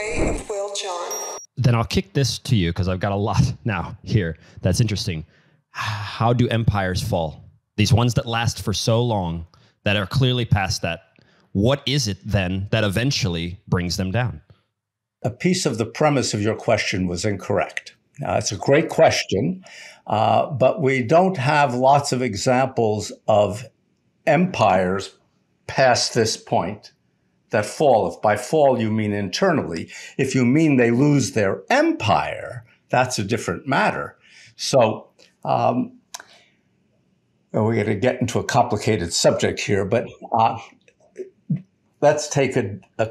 way of Will John. Then I'll kick this to you because I've got a lot now here that's interesting. How do empires fall? These ones that last for so long, that are clearly past that. What is it then that eventually brings them down? A piece of the premise of your question was incorrect. Uh, it's a great question, uh, but we don't have lots of examples of empires past this point that fall. If by fall you mean internally, if you mean they lose their empire, that's a different matter. So, um, we're going to get into a complicated subject here, but uh, let's take a, a,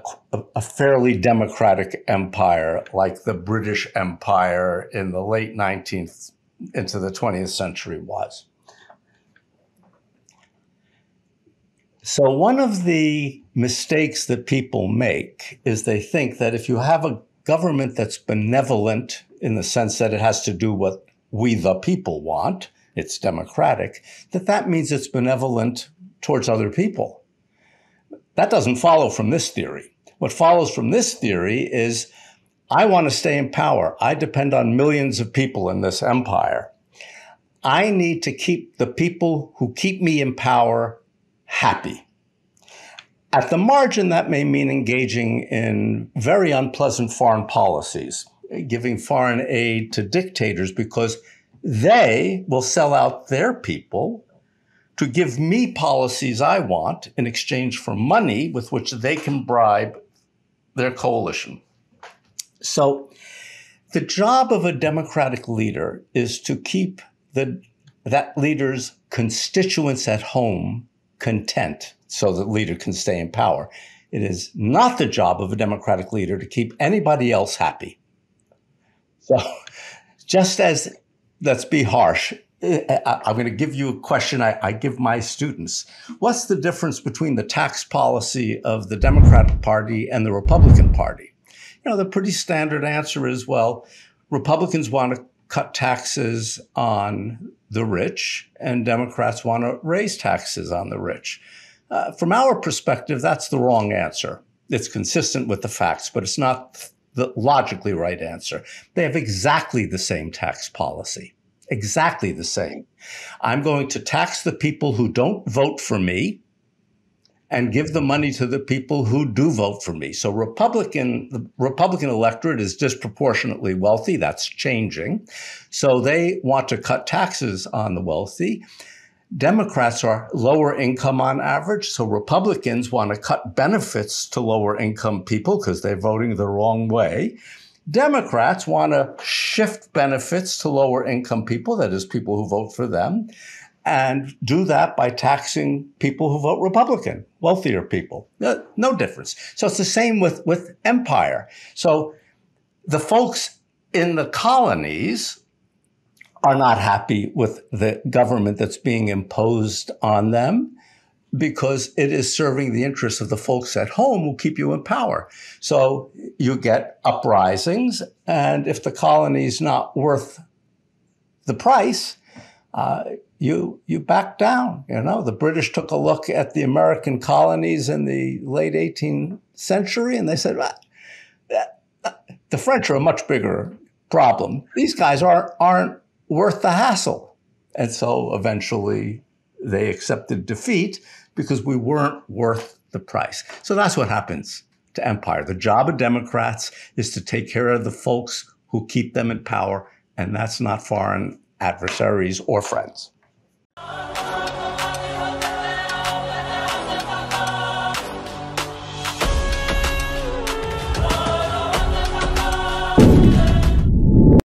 a, fairly democratic empire like the British Empire in the late 19th into the 20th century was. So, one of the mistakes that people make is they think that if you have a government that's benevolent in the sense that it has to do what we the people want, it's democratic, that that means it's benevolent towards other people. That doesn't follow from this theory. What follows from this theory is I want to stay in power. I depend on millions of people in this empire. I need to keep the people who keep me in power happy. At the margin, that may mean engaging in very unpleasant foreign policies, giving foreign aid to dictators because they will sell out their people to give me policies I want in exchange for money with which they can bribe their coalition. So, the job of a democratic leader is to keep the, that leader's constituents at home content so the leader can stay in power. It is not the job of a democratic leader to keep anybody else happy. So, just as, let's be harsh, eh, eh, I'm going to give you a question I, I, give my students. What's the difference between the tax policy of the Democratic Party and the Republican Party? You know, the pretty standard answer is well, Republicans want to cut taxes on the rich, and Democrats want to raise taxes on the rich. Uh, from our perspective, that's the wrong answer. It's consistent with the facts, but it's not the logically right answer. They have exactly the same tax policy, exactly the same. I'm going to tax the people who don't vote for me and give the money to the people who do vote for me. So Republican, the Republican electorate is disproportionately wealthy. That's changing. So they want to cut taxes on the wealthy. Democrats are lower income on average. So Republicans want to cut benefits to lower income people because they're voting the wrong way. Democrats want to shift benefits to lower income people, that is, people who vote for them and do that by taxing people who vote Republican, wealthier people. No, no difference. So it's the same with, with empire. So the folks in the colonies are not happy with the government that's being imposed on them because it is serving the interests of the folks at home who keep you in power. So you get uprisings, and if the colony is not worth the price, uh, you you back down. You know, the British took a look at the American colonies in the late 18th century, and they said, well, the French are a much bigger problem. These guys aren't aren't worth the hassle, and so eventually they accepted defeat because we weren't worth the price. So that's what happens to empire. The job of Democrats is to take care of the folks who keep them in power, and that's not foreign adversaries or friends. Oh!